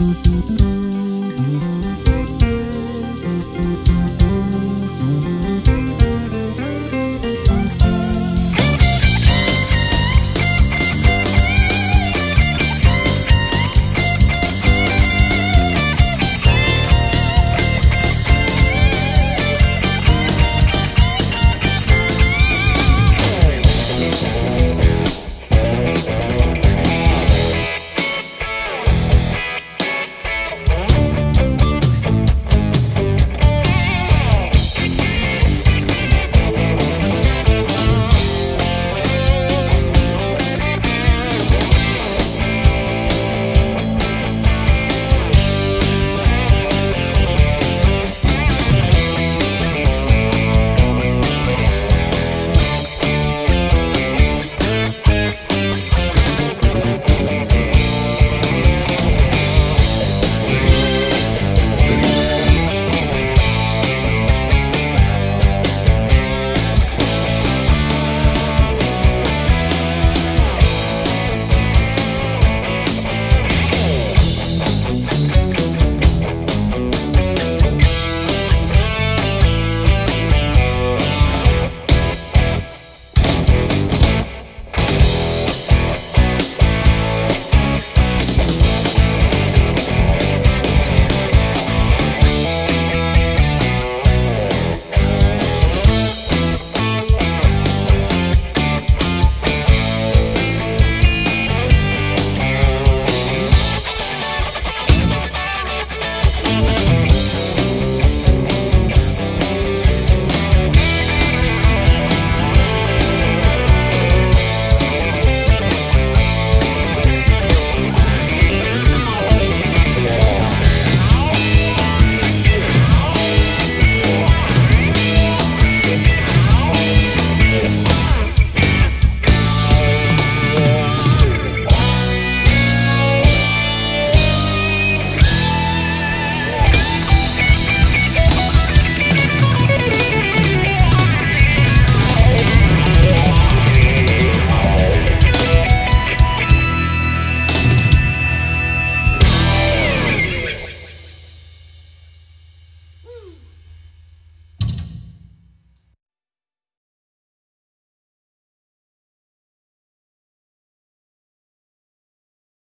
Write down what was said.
Música